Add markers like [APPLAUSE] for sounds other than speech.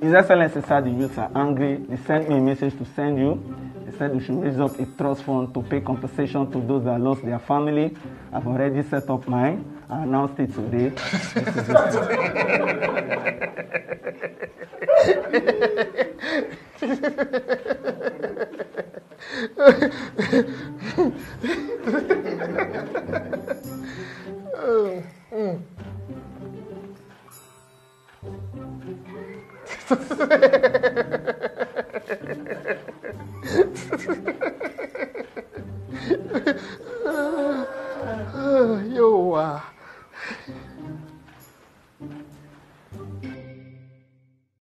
His Excellency said the youths are angry. They sent me a message to send you. They said we should raise up a trust fund to pay compensation to those that lost their family. I've already set up mine. I announced it today. [LAUGHS] 呵呵呵呵呵呵呵呵呵呵呵，呵呵呵呵呵呵呵呵呵，呵呵呵，又啊。